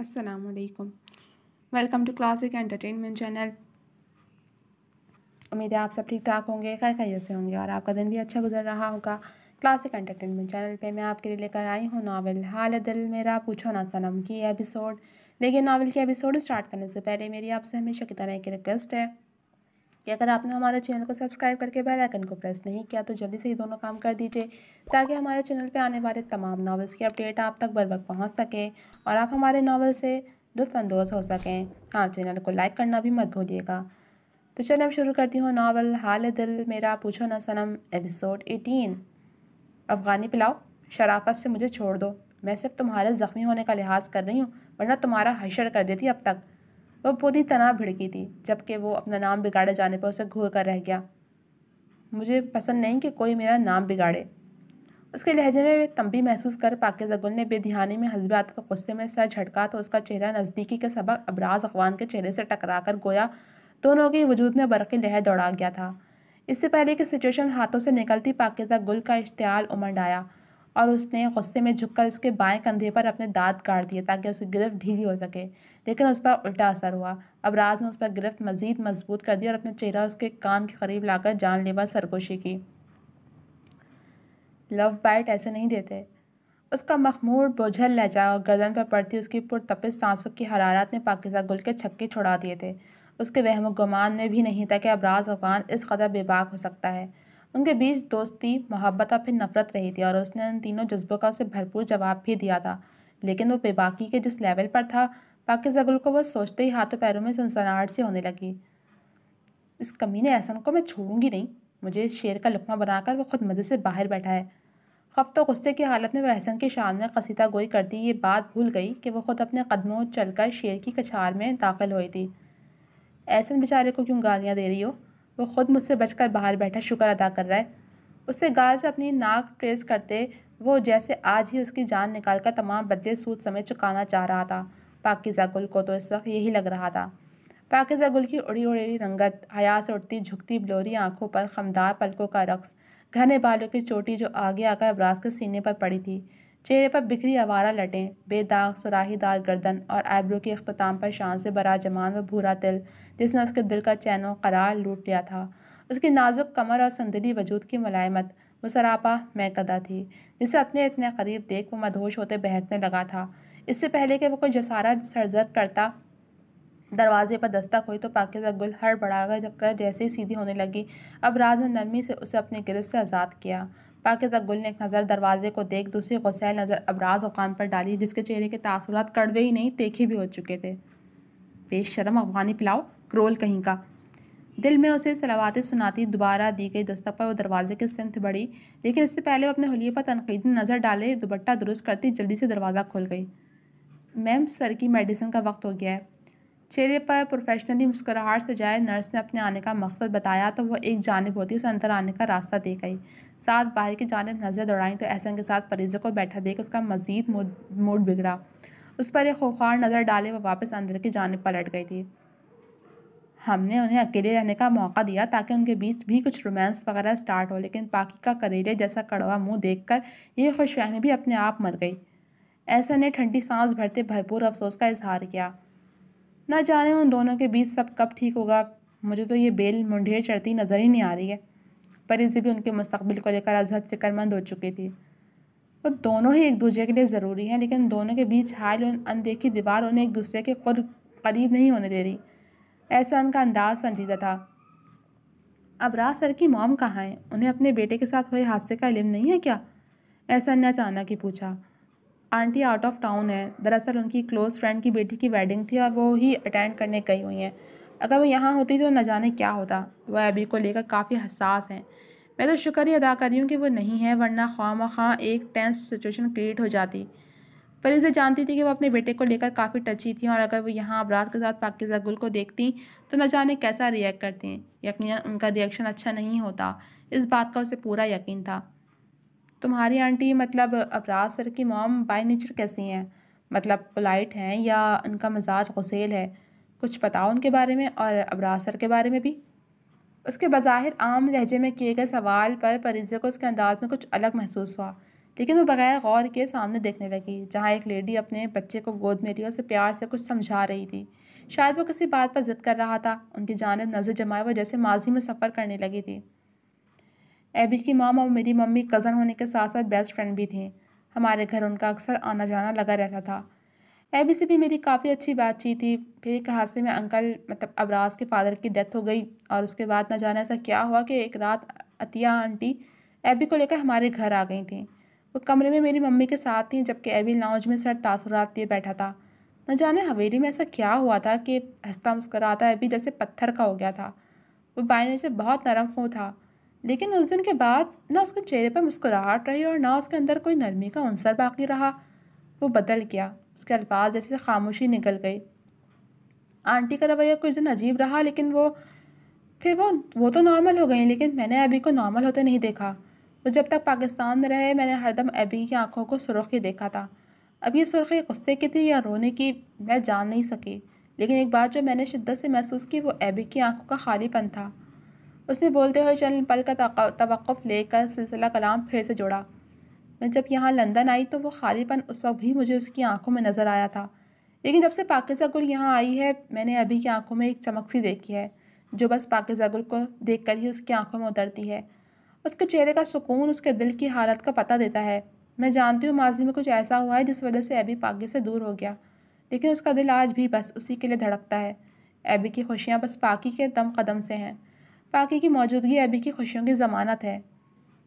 असलकुम welcome to classic entertainment channel उम्मीद है आप सब ठीक ठाक होंगे खैर खैर से होंगे और आपका दिन भी अच्छा गुजर रहा होगा। क्लासिक एंटरटेनमेंट चैनल पे मैं आपके लिए लेकर आई हूँ नावल हाल दिल, मेरा पूछो ना सनम की एपिसोड लेकिन नावल की एपिसोड स्टार्ट करने से पहले मेरी आपसे हमेशा की तरह एक रिक्वेस्ट है। कि अगर आपने हमारे चैनल को सब्सक्राइब करके बेल आइकन को प्रेस नहीं किया तो जल्दी से ये दोनों काम कर दीजिए, ताकि हमारे चैनल पे आने वाले तमाम नावल्स की अपडेट आप तक बर वक्त पहुँच सके और आप हमारे नावल से लुफानंदोज हो सकें। हाँ चैनल को लाइक करना भी मत भूलिएगा। तो चलिए, अब शुरू करती हूँ नावल हाल दिल मेरा पूछो ना सनम एपिसोड एटीन अफ़गानी पिलाओ, शराफत से मुझे छोड़ दो। मैं सिर्फ़ तुम्हारे ज़ख्मी होने का लिहाज कर रही हूँ, वरना तुम्हारा हशर कर देती अब तक। वो पूरी तना भिड़की थी, जबकि वो अपना नाम बिगाड़े जाने पर उसे घूर कर रह गया। मुझे पसंद नहीं कि कोई मेरा नाम बिगाड़े। उसके लहजे में एक तंबी महसूस कर पाकिजा गुल ने बेधियानी में हंसबे आता तो गुस्से में सर झटका तो उसका चेहरा नज़दीकी के सबक, अबराज अखवान के चेहरे से टकरा कर गोया। दोनों के वजूद में बरक़ी लहर दौड़ा गया था। इससे पहले कि सिचुएशन हाथों से निकलती पाकिजा गुल का इश्तियाल उमड़ आया। और उसने गुस्से में झुककर उसके बाएँ कंधे पर अपने दांत काट दिए ताकि उसकी गिरफ्त ढीली हो सके। लेकिन उस पर उल्टा असर हुआ। अब राज ने उस पर गिरफ्त मज़ीद मज़बूत कर दी और अपना चेहरा उसके कान के करीब लाकर जानलेवा सरगोशी की। लव बाइट ऐसे नहीं देते। उसका मखमूर, बोझल लहजा और गर्दन पर पड़ती उसकी पुरतपिस सांसों की हरारत ने पाकिजा गुल के छक्के छुड़ा दिए थे। उसके वहम गुमान में भी नहीं था कि अबराज अफगान इस कदर बेबाक हो सकता है। उनके बीच दोस्ती, मोहब्बत और फिर नफरत रही थी और उसने उन तीनों जज्बों का उसे भरपूर जवाब भी दिया था। लेकिन वो बेबाकी के जिस लेवल पर था पाकि जगुल को वह सोचते ही हाथों पैरों में सनसनाहट से होने लगी। इस कमीने एहसन को मैं छोड़ूँगी नहीं। मुझे शेर का लुकमा बनाकर वो खुद मज़े से बाहर बैठा है। हफ्तों गुस्से की हालत में वह एहसन की शान में कसीता गोई करती ये बात भूल गई कि वह खुद अपने कदमों चलकर शेर की कछार में दाखिल हुई थी। एहसन बेचारे को क्यों गालियाँ दे रही हो? वो ख़ुद मुझसे बचकर बाहर बैठा शुक्र अदा कर रहा है। उससे गाल से अपनी नाक ट्रेस करते वो जैसे आज ही उसकी जान निकाल कर तमाम बदले सूद समेत चुकाना चाह रहा था। पाकिजा गुल को तो इस वक्त यही लग रहा था। पाकिजा गुल की उड़ी उड़ी रंगत हया से उठती, झुकती, ब्लोरी आँखों पर खमदार पलकों का रक्स, घने बालों की चोटी जो आगे आकर अबराज के सीने पर पड़ी थी। चेहरे पर बिखरी आवारा लटें, बेदाग सुराहीदार गर्दन और आइब्रो के अख्ताम पर शान से बरा जमान व भूरा तिल, जिसने उसके दिल का चैनो करार लूट लिया था। उसकी नाजुक कमर और संदली वजूद की मलायमत वो सरापा मैकदा थी, जिसे अपने इतने करीब देख वो मदहोश होते बहकने लगा था। इससे पहले कि वो कोई जसारा सरजद करता, दरवाजे पर दस्तक हुई तो पाकिजा गुल हर बढ़ा कर जैसे ही सीधी होने लगी। अब राज ने नरमी से उसे अपनी गिरफ्त से आज़ाद किया। पाकिजा गुल ने एक नज़र दरवाजे को देख दूसरी गुस्सैल नज़र अबराज अफगान पर डाली, जिसके चेहरे के तासुरात कड़वे ही नहीं, तेखे भी हो चुके थे। पेश शर्म, अफगानी पिलाओ, क्रोल कहीं का। दिल में उसे सलावातें सुनाती, दोबारा दी गई दस्तक पर वो दरवाजे के सिमत बढ़ी लेकिन इससे पहले वो अपने हुलिये पर तनकीदी नज़र डाले दुबट्टा दुरुस्त करती, जल्दी से दरवाज़ा खोल गई। मैम, सर की मेडिसिन का वक्त हो गया है। चेहरे पर प्रोफेशनली मुस्कुराहट से जाए, नर्स ने अपने आने का मकसद बताया तो वह एक जानब होती उसे अंदर आने का रास्ता दे गई। साथ बाहर की जानब नज़र दौड़ाई तो एहसन के साथ परीजों को बैठा देख उसका मज़ीद मूड बिगड़ा। उस पर एक खोखार नज़र डाले वह वापस अंदर की जानब पलट गई थी। हमने उन्हें अकेले रहने का मौका दिया ताकि उनके बीच भी कुछ रोमांस वगैरह स्टार्ट हो, लेकिन पाकि का करेले जैसा कड़वा मुँह देखकर ये खुशफहमी भी अपने आप मर गई। ऐसा ने ठंडी सांस भरते भरपूर अफसोस का इजहार किया। न जाने उन दोनों के बीच सब कब ठीक होगा। मुझे तो ये बेल मुंडेर चढ़ती नज़र ही नहीं आ रही है। परिज़ी भी उनके मुस्तबिल को लेकर अजहद फ़िक्रमंद हो चुकी थी। वो दोनों ही एक दूसरे के लिए ज़रूरी हैं, लेकिन दोनों के बीच हाल अनदेखी दीवार उन्हें एक दूसरे के खुद करीब नहीं होने दे रही। ऐसा उनका अंदाज संजीदा था। अब राज सर की मॉम कहाँ हैं? उन्हें अपने बेटे के साथ हुए हादसे का इलम नहीं है क्या? ऐसा ने अचानक ही पूछा। आंटी आउट ऑफ़ टाउन है। दरअसल उनकी क्लोज़ फ्रेंड की बेटी की वेडिंग थी और वो ही अटेंड करने गई हुई हैं। अगर वो यहाँ होती तो न जाने क्या होता। वह अभी को लेकर काफ़ी हसास हैं। मैं तो शुक्र ही अदा कर रही हूँ कि वो नहीं है, वरना ख्वाम खां एक टेंस सिचुएशन क्रिएट हो जाती। फरीदा जानती थी कि वो अपने बेटे को लेकर काफ़ी टची थी और अगर वो यहाँ अबराज के साथ पाकिजा गुल को देखती तो न जाने कैसा रिएक्ट करती। यकीन उनका रिएक्शन अच्छा नहीं होता। इस बात का उसे पूरा यकीन था। तुम्हारी आंटी मतलब अबराज सर की मॉम बाय नेचर कैसी हैं? मतलब पोलाइट हैं या उनका मजाज गुसेल है? कुछ बताओ उनके बारे में और अबराज सर के बारे में भी। उसके बज़ाहिर आम लहजे में किए गए सवाल पर परिजे को उसके अंदाज में कुछ अलग महसूस हुआ। लेकिन वो बगैर गौर के सामने देखने लगी, जहाँ एक लेडी अपने बच्चे को गोद में लिया उसे प्यार से कुछ समझा रही थी। शायद वो किसी बात पर जिद कर रहा था, उनकी जानब नज़र जमाए वो जैसे माजी में सफ़र करने लगी थी। एबी की माम और मेरी मम्मी कज़न होने के साथ साथ बेस्ट फ्रेंड भी थी। हमारे घर उनका अक्सर आना जाना लगा रहता था। एबी से भी मेरी काफ़ी अच्छी बातचीत थी। फिर एक हादसे में अंकल मतलब अबराज के फादर की डेथ हो गई और उसके बाद न जाने ऐसा क्या हुआ कि एक रात अतिया आंटी एबी को लेकर हमारे घर आ गई थी। वो कमरे में मेरी मम्मी के साथ थी जबकि एबी लाउंज में सर तासुरात दिए बैठा था। न जाने हवेली में ऐसा क्या हुआ था कि हंसता मुस्कराता एबी जैसे पत्थर का हो गया था। वो बायने से बहुत नरम हो था। लेकिन उस दिन के बाद ना उसके चेहरे पर मुस्कुराहट रही और ना उसके अंदर कोई नरमी का अंसर बाकी रहा। वो बदल गया। उसके अल्फाज जैसे खामोशी निकल गई। आंटी का रवैया कुछ दिन अजीब रहा, लेकिन वो फिर वो वो तो नॉर्मल हो गई, लेकिन मैंने अभी को नॉर्मल होते नहीं देखा। वो जब तक पाकिस्तान में रहे, मैंने हरदम अभी की आँखों को सुर्खी देखा था। अब ये सुर्खी गुस्से की थी या रोने की, मैं जान नहीं सकी। लेकिन एक बात जो मैंने शिद्दत से महसूस की, वो एबी की आँखों का खालीपन था। उसने बोलते हुए चंद पल का तवक़ लेकर सिलसिला कलाम फिर से जोड़ा। मैं जब यहाँ लंदन आई तो वो खालीपन उस वक्त भी मुझे उसकी आँखों में नज़र आया था। लेकिन जब से पाकिजा गुल यहाँ आई है, मैंने अभी की आँखों में एक चमक सी देखी है, जो बस पाकिजा गुल को देख कर ही उसकी आँखों में उतरती है। उसके चेहरे का सुकून, उसके दिल की हालत का पता देता है। मैं जानती हूँ माजी में कुछ ऐसा हुआ है जिस वजह से अभी पाकि से दूर हो गया, लेकिन उसका दिल आज भी बस उसी के लिए धड़कता है। एबी की खुशियाँ बस पाकि के दम कदम से हैं। पाकि की मौजूदगी अभी की खुशियों की ज़मानत है।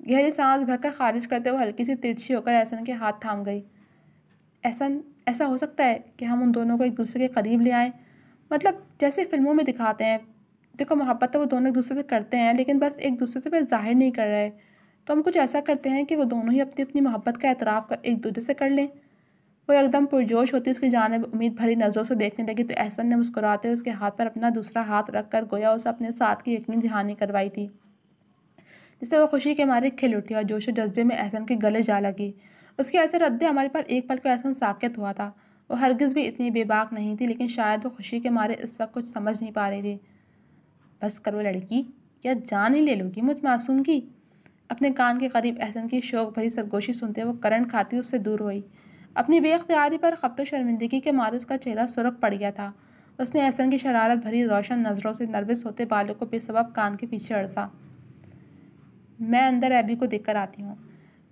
गहरी सांस भरकर खारिज करते हुए हल्की सी तिरछी होकर एहसन के हाथ थाम गई। एहसन ऐसा हो सकता है कि हम उन दोनों को एक दूसरे के करीब ले आएँ? मतलब जैसे फ़िल्मों में दिखाते हैं, देखो मोहब्बत तो वो दोनों एक दूसरे से करते हैं, लेकिन बस एक दूसरे से बस ज़ाहिर नहीं कर रहे। तो हम कुछ ऐसा करते हैं कि वो दोनों ही अपनी अपनी मोहब्बत का एतराफ़ एक दूसरे से कर लें। वो एकदम पुरजोश होती उसकी जानब उम्मीद भरी नज़रों से देखने लगी तो एहसन ने मुस्कुराते हुए उसके हाथ पर अपना दूसरा हाथ रख कर गोया उसे अपने साथ की यकीन दहानी करवाई थी, जिससे वो खुशी के मारे खिल उठी और जोश जज्बे में एहसन के गले जा लगी। उसके ऐसे रद्द अमल पर एक पल को एहसन साकित हुआ था। वो हरगिज़ भी इतनी बेबाक नहीं थी, लेकिन शायद वो खुशी के मारे इस वक्त कुछ समझ नहीं पा रही थी। बस करो लड़की क्या जान ही ले लोगी, मुझ मासूम की। अपने कान के करीब एहसन की शौक भरी सरगोशी सुनते वो करंट खाती उससे दूर हुई। अपनी बेख्तियारी पर खपत शर्मिंदगी के मारे उसका चेहरा सुरख पड़ गया था। उसने एहसन की शरारत भरी रोशन नज़रों से नर्वस होते बालों को बेसबब कान के पीछे अड़सा। मैं अंदर एबी को देखकर आती हूँ।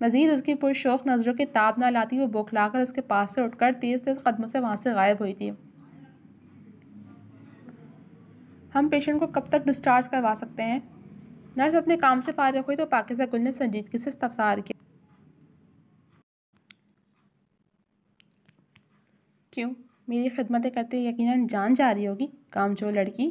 मज़ीद उसकी पुरशोक नज़रों के ताब ना लाती वो बोखलाकर उसके पास से उठकर तेज़ तेज़ कदमों से वहाँ से गायब हुई थी। हम पेशेंट को कब तक डिस्चार्ज करवा सकते हैं? नर्स अपने काम से फारिग हुई तो पाकिजा गुल ने संजीदगी से इस्तफसार किया। क्यों? मेरी खिदमतें करते यकीनन जान जा रही होगी जो लड़की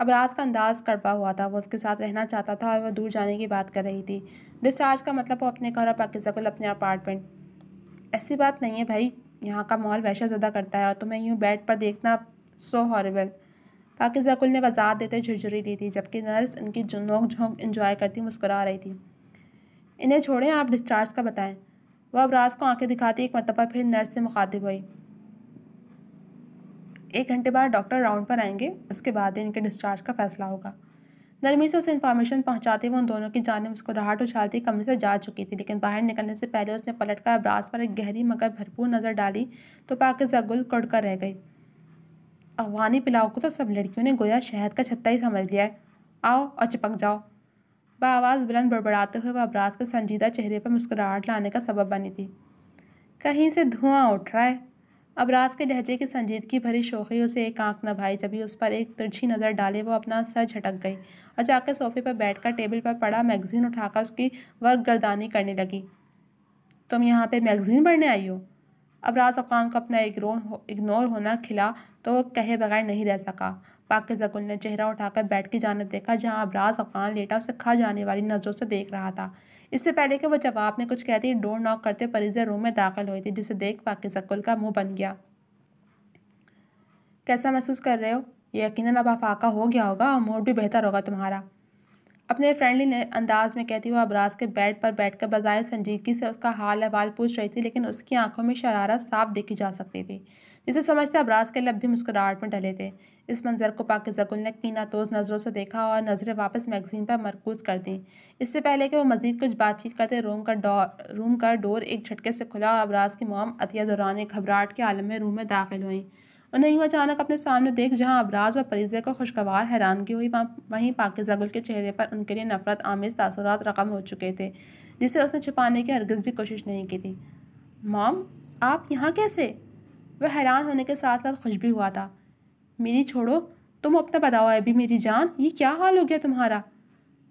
अब राज का अंदाज़ कड़पा हुआ था। वो उसके साथ रहना चाहता था और वह दूर जाने की बात कर रही थी। डिस्चार्ज का मतलब वो अपने घर और पाकिजा अपने अपार्टमेंट। ऐसी बात नहीं है भाई, यहाँ का माहौल वैसा ज़्यादा करता है और तुम्हें यूँ बेड पर देखना सो हॉरेबल पाकिजा ने वजात देते झुरझुरी दी थी, जबकि नर्स इनकी नोक झोंक इंजॉय करती मुस्कुरा रही थी। इन्हें छोड़ें, आप डिस्चार्ज का बताएँ। वह अब राज को आँखें दिखाती एक मरतबा फिर नर्स से मुखातिब हुई। एक घंटे बाद डॉक्टर राउंड पर आएँगे, उसके बाद ही इनके डिस्चार्ज का फैसला होगा। नरमी से उसे इन्फॉर्मेशन पहुंचाते हुए उन दोनों की जाने मुस्कुराहट उछालती कमरे से जा चुकी थी, लेकिन बाहर निकलने से पहले उसने पलट कर अब्राज पर एक गहरी मगर भरपूर नज़र डाली तो पाके जगुल कुड़ कर रह गई। अफगानी पिलाओ को तो सब लड़कियों ने गोया शहद का छत्ता ही समझ लिया है। आओ और चिपक जाओ। आवाज़ बुलंद बड़बड़ाते हुए वह अब्राज के संजीदा चेहरे पर मुस्कुराहट लाने का सबब बनी थी। कहीं से धुआँ उठ रहा है? अबराज के लहजे की संजीदगी भरी शोखी उसे एक आँख न भाई जब उस पर एक तिरछी नज़र डाले, वो अपना सर झटक गई और जाकर सोफे पर बैठकर टेबल पर पड़ा मैगज़ीन उठाकर उसकी वर्क गर्दानी करने लगी। तुम यहाँ पे मैगज़ीन पढ़ने आई हो? अब अबराज अफगान को अपना इग्नोर इग्नोर होना खिला तो वो कहे बगैर नहीं रह सका। पाक जकुल ने चेहरा उठाकर बैठ की जानब देखा, जहाँ अब अबराज अफगान लेटा उसे खा जाने वाली नज़रों से देख रहा था। इससे पहले कि वो जवाब में कुछ कहती, डोर नॉक करते परिजर रूम में दाखिल हुई थी, जिसे देख पाके जकुल का मुँह बन गया। कैसा महसूस कर रहे हो? ये यकीन अब आफाका हो गया होगा और मूड भी बेहतर होगा तुम्हारा। अपने फ्रेंडली अंदाज में कहती हुआ अबराज के बेड पर बैठकर बजाय संजीदगी से उसका हाल अहवाल पूछ रही थी, लेकिन उसकी आँखों में शरारत साफ़ देखी जा सकती थी। जिसे समझते अबराज के लब भी मुस्कुराहट में डले थे। इस मंजर को पाक जगुल ने कीना तोज नज़रों से देखा और नज़रें वापस मैगजीन पर मरकूज कर दी। इससे पहले कि वो मजीद कुछ बातचीत करते रूम का डोर रूम का डोर एक झटके से खुला और अबराज की मोम अतिया दौरान एक घबराहट के आलम में रूम में दाखिल हुई। उन्हें यूँ अचानक अपने सामने देख जहाँ अबराज और परिजे को खुशगवार हैरानगी हुई, वहीं पाकिजा गुल के चेहरे पर उनके लिए नफरत आमेज तासरात रकम हो चुके थे, जिसे उसने छुपाने की हरगज़ भी कोशिश नहीं की थी। मॉम, आप यहाँ कैसे? वह हैरान होने के साथ साथ खुश भी हुआ था। मेरी छोड़ो तुम अपना बताओ अभी मेरी जान ये क्या हाल हो गया तुम्हारा?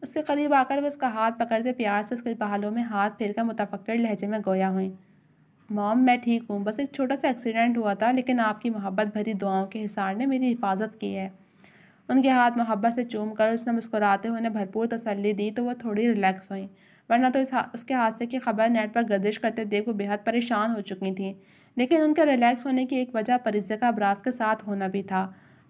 उसके करीब आकर वह उसका हाथ पकड़ते प्यार से उसके बालों में हाथ फेर कर मुतफ़र लहजे में गोया हुई। मॉम मैं ठीक हूँ बस एक छोटा सा एक्सीडेंट हुआ था लेकिन आपकी मोहब्बत भरी दुआओं के हिसार ने मेरी हिफाजत की है। उनके हाथ मोहब्बत से चूम कर उसने मुस्कुराते हुए उन्हें भरपूर तसल्ली दी तो वह थोड़ी रिलैक्स हुई वरना तो इस हा, उसके हादसे की खबर नेट पर गर्दिश करते देख वो बेहद परेशान हो चुकी थी। लेकिन उनके रिलैक्स होने की एक वजह परिजय का अबराज के साथ होना भी था।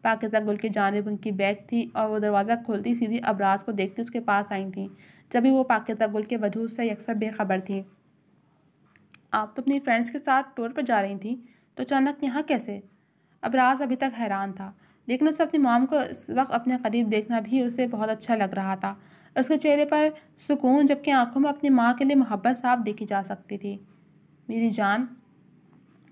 पाकिजा गुल की जानब उनकी बैग थी और वो दरवाज़ा खोलती सीधी अबराज को देखती उसके पास आई थी, जब भी वो पाकिजा गुल के वजूद से अक्सर बेखबर थी। आप तो अपनी फ्रेंड्स के साथ टूर पर जा रही थी तो अचानक यहाँ कैसे? अबराज अभी तक हैरान था, लेकिन उसे अपनी माम को इस वक्त अपने करीब देखना भी उसे बहुत अच्छा लग रहा था। उसके चेहरे पर सुकून, जबकि आँखों में अपनी माँ के लिए मोहब्बत साफ़ देखी जा सकती थी। मेरी जान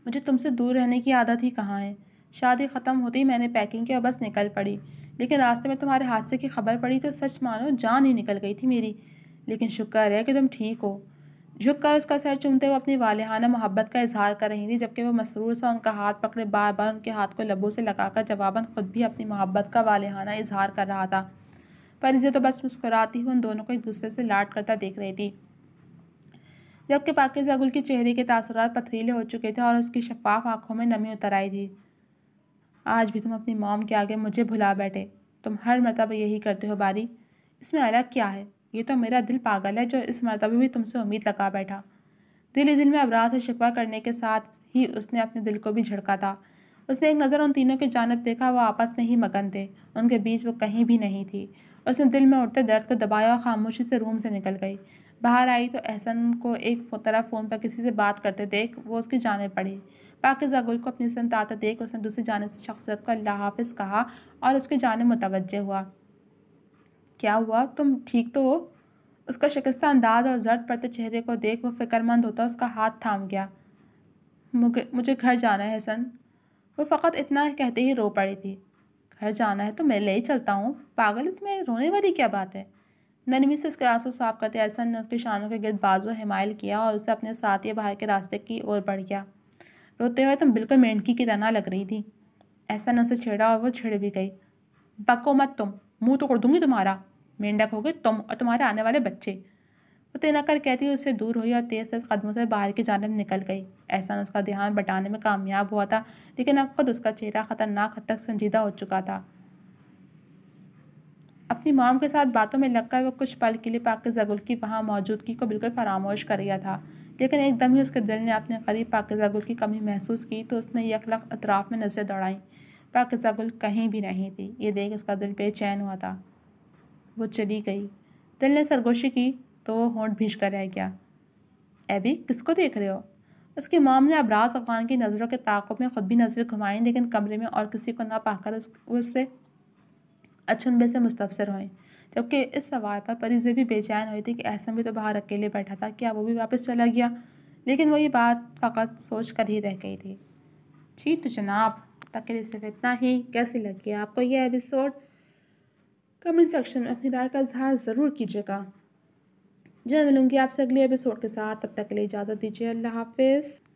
मुझे तुमसे दूर रहने की आदत ही कहाँ है? शादी ख़त्म होते ही मैंने पैकिंग की और बस निकल पड़ी। लेकिन रास्ते में तुम्हारे हादसे की खबर पड़ी तो सच मानो जान ही निकल गई थी मेरी। लेकिन शुक्र है कि तुम ठीक हो। झुक कर उसका सर चूमते हुए अपनी वालहाना मोहब्बत का इजहार कर रही थी, जबकि वो मसरूर सा उनका हाथ पकड़े बार बार उनके हाथ को लबों से लगाकर जवाबन खुद भी अपनी मोहब्बत का वालहाना इजहार कर रहा था। पर इसे तो बस मुस्कुराती हुई उन दोनों को एक दूसरे से लाट करता देख रही थी। जबकि पाकिजा गुल के चेहरे के तासरात पथरीले हो चुके थे और उसकी शफाफ आँखों में नमी उतर आई थी। आज भी तुम अपनी मॉम के आगे मुझे भुला बैठे। तुम हर मरतब यही करते हो बारी। इसमें अलग क्या है? ये तो मेरा दिल पागल है जो इस मरतबे भी तुमसे उम्मीद लगा बैठा। दिल ही दिल में अबराज से शिकवा करने के साथ ही उसने अपने दिल को भी झड़का था। उसने एक नज़र उन तीनों की जानब देखा, वो आपस में ही मगन थे। उनके बीच वो कहीं भी नहीं थी। उसने दिल में उठते दर्द को दबाया और खामोशी से रूम से निकल गई। बाहर आई तो एहसन को एक तरह फ़ोन पर किसी से बात करते देख, वो उसकी जाने पड़ी। पाकिजा गुल को अपनी संत आते देख, उसने दूसरी जानब शख्सियत को अल्लाह हाफिज़ कहा और उसकी जानब मुतवजह हुआ। क्या हुआ? तुम ठीक तो हो? उसका शिकस्ता अंदाज और जर्द पड़ते चेहरे को देख वो फिक्रमंद होता, उसका हाथ थाम गया। मुझे घर जाना है हसन वो फ़कत इतना कहते ही रो पड़ी थी। घर जाना है तो मैं ले ही चलता हूँ। पागल, इसमें रोने वाली क्या बात है? नरमी से उसके आँसू साफ़ करते एहसन ने उसके शानों के गिरद बाजू हिमायल किया और उसे अपने साथ ही बाहर के रास्ते की ओर बढ़ गया। रोते हुए तुम बिल्कुल मेंढकी की तरह लग रही थी। ऐसा ने उसे छेड़ा और वो छिड़ भी गई। बको मत तुम, मुँह तोड़ दूँगी तुम्हारा। मेंढक हो गए तुम और तुम्हारे आने वाले बच्चे। वो तेना कर कहती उससे दूर हुई और तेज़ तेज़ कदमों से बाहर की जानब निकल गई। ऐसा उसका ध्यान बटाने में कामयाब हुआ था, लेकिन अब खुद उसका चेहरा ख़तरनाक हद तक संजीदा हो चुका था। अपनी माम के साथ बातों में लगकर वो कुछ पल के लिए पाकिजा गुल की वहाँ मौजूदगी को बिल्कुल फरामोश कर गया था। लेकिन एकदम ही उसके दिल ने अपने करीब पाकिजा गुल की कमी महसूस की तो उसने यकलक अतराफ़ में नज़र दौड़ाई। पाकिजा गुल कहीं भी नहीं थी। ये देख उसका दिल बेचैन हुआ था। वो चली गई। दिल ने सरगोशी की तो वो होंठ भीज कर रह गया। एबी, किसको देख रहे हो? उसकी माम ने अबराज अफगान की नज़रों के ताक़ब में ख़ुद भी नज़रें घुमाई, लेकिन कमरे में और किसी को ना पाकर उस, उससे अचुनबे से मुस्तफसर हुए। जबकि इस सवाल पर परिजे भी बेचैन हुई थी कि ऐसा भी तो बाहर अकेले बैठा था, क्या वो भी वापस चला गया? लेकिन वही बात फ़कत सोच कर ही रह गई थी। जी तो जनाब, तक सिर्फ़ इतना ही। कैसी लगी आपको यह एपिसोड कमेंट सेक्शन में अपनी राय का इजहार ज़रूर कीजिएगा। जल्द मिलूँगी आपसे अगले एपिसोड के साथ। तब तक के लिए इजाज़त दीजिए। अल्लाह हाफिज़।